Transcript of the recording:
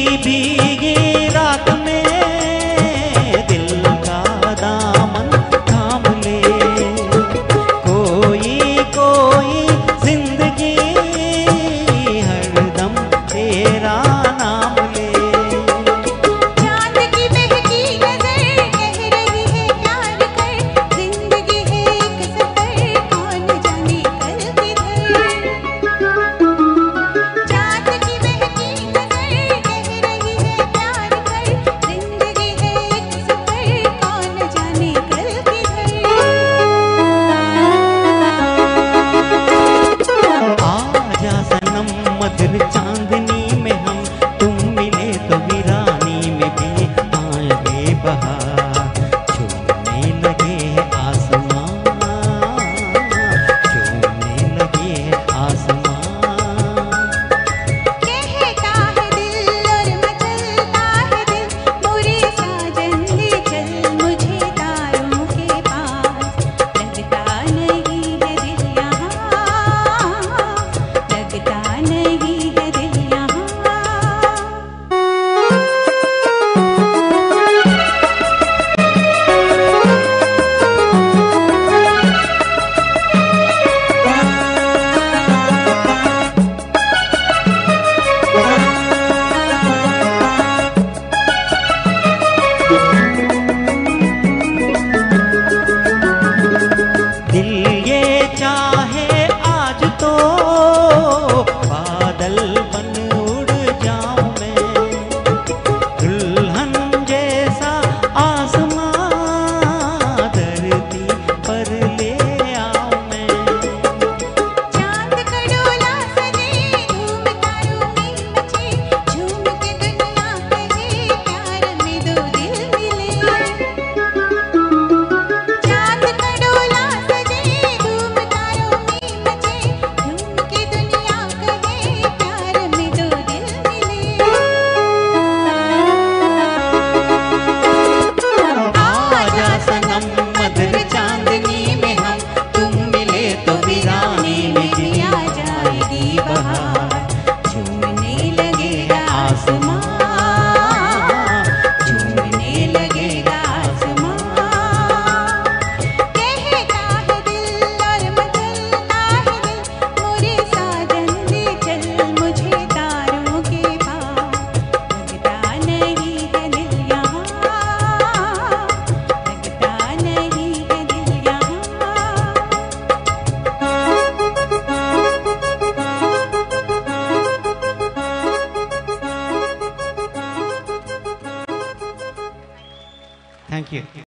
Bibi you.